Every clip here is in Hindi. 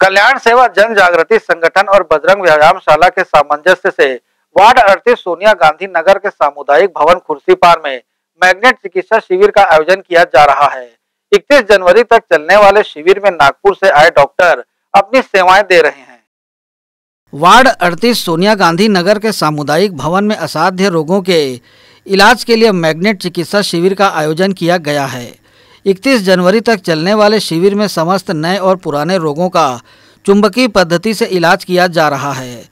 कल्याण सेवा, जन जागृति संगठन और बजरंग व्यायामशाला के सामंजस्य से वार्ड अड़तीस सोनिया गांधी नगर के सामुदायिक भवन खुर्सीपार में मैग्नेट चिकित्सा शिविर का आयोजन किया जा रहा है। 31 जनवरी तक चलने वाले शिविर में नागपुर से आए डॉक्टर अपनी सेवाएँ दे रहे हैं। वार्ड अड़तीस सोनिया गांधी नगर के सामुदायिक भवन में असाध्य रोगों के इलाज के लिए मैग्नेट चिकित्सा शिविर का आयोजन किया गया है। 31 जनवरी तक चलने वाले शिविर में समस्त नए और पुराने रोगों का चुंबकीय पद्धति से इलाज किया जा रहा है।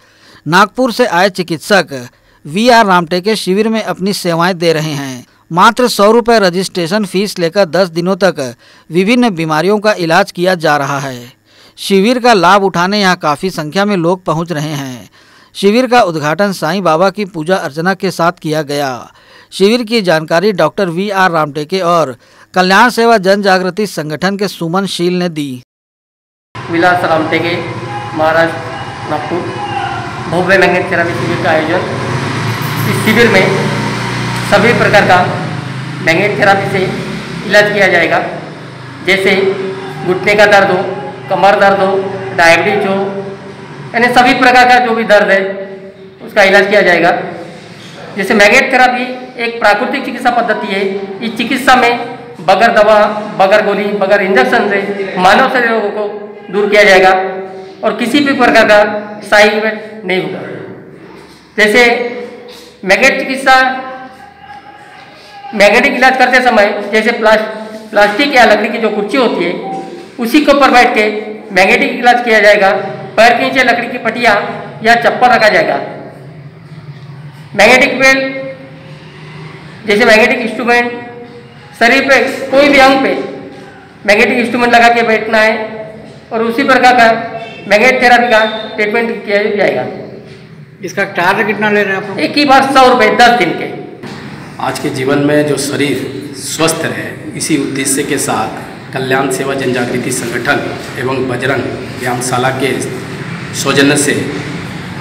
नागपुर से आए चिकित्सक वी आर रामटेके शिविर में अपनी सेवाएँ दे रहे हैं। मात्र सौ रुपये रजिस्ट्रेशन फ़ीस लेकर दस दिनों तक विभिन्न बीमारियों का इलाज किया जा रहा है। शिविर का लाभ उठाने यहाँ काफ़ी संख्या में लोग पहुँच रहे हैं। शिविर का उद्घाटन साईं बाबा की पूजा अर्चना के साथ किया गया। शिविर की जानकारी डॉक्टर वी आर रामटेके और कल्याण सेवा जन जागृति संगठन के सुमन शील ने दी। विलास रामटेके महाराष्ट्र नागपुर। भव्य मैग्नेट थेरापी शिविर का आयोजन। इस शिविर में सभी प्रकार का मैग्नेट थेरापी से इलाज किया जाएगा। जैसे घुटने का दर्द हो, कमर दर्द हो, डायबिटीज़ हो, यानी सभी प्रकार का जो भी दर्द है, उसका इलाज किया जाएगा। जैसे मैग्नेट थेरापी एक प्राकृतिक चिकित्सा पद्धति है। इस चिकित्सा में बगैर दवा बगैर गोली बगैर इंजेक्शन से मानव से रोगों को दूर किया जाएगा और किसी भी प्रकार का साइड इफ़ेक्ट नहीं होगा। जैसे मैग्नेट चिकित्सा मैग्नेटिक इलाज करते समय जैसे प्लास्ट, प्लास्टिक या लकड़ी की जो कुर्सी होती है उसी के ऊपर बैठ के मैग्नेटिक इलाज किया जाएगा। पैर के नीचे लकड़ी की पटिया या चप्पल रखा जाएगा। मैग्नेटिक बेल्ट जैसे मैग्नेटिक इंस्ट्रूमेंट शरीर पे कोई भी अंग पे मैग्नेटिक इंस्ट्रूमेंट लगा के बैठना है और उसी प्रकार का मैग्नेट थेरापी का ट्रीटमेंट किया जाएगा। इसका चार्ज कितना ले रहे हैं आप एक ही बार सौ रुपये दस दिन के। आज के जीवन में जो शरीर स्वस्थ रहे इसी उद्देश्य के साथ कल्याण सेवा जनजागृति संगठन एवं बजरंग व्यायामशाला के सौजन्य से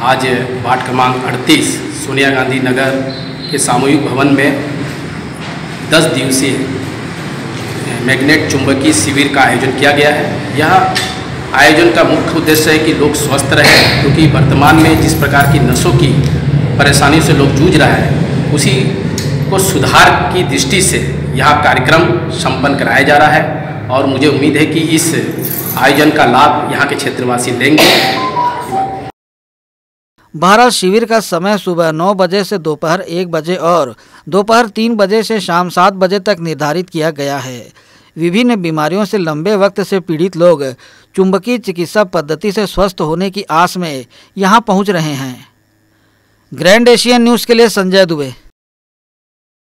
आज वार्ड क्रमांक अड़तीस सोनिया गांधी नगर के सामूहिक भवन में 10 दिवसीय मैग्नेट चुंबकीय शिविर का आयोजन किया गया है। यह आयोजन का मुख्य उद्देश्य है कि लोग स्वस्थ रहें, क्योंकि वर्तमान में जिस प्रकार की नसों की परेशानी से लोग जूझ रहा है, उसी को सुधार की दृष्टि से यह कार्यक्रम संपन्न कराया जा रहा है। और मुझे उम्मीद है कि इस आयोजन का लाभ यहाँ के क्षेत्रवासी लेंगे। भारत शिविर का समय सुबह नौ बजे से दोपहर एक बजे और दोपहर तीन बजे से शाम सात बजे तक निर्धारित किया गया है। विभिन्न बीमारियों से लंबे वक्त से पीड़ित लोग चुंबकीय चिकित्सा पद्धति से स्वस्थ होने की आस में यहाँ पहुँच रहे हैं। ग्रैंड एशियन न्यूज़ के लिए संजय दुबे।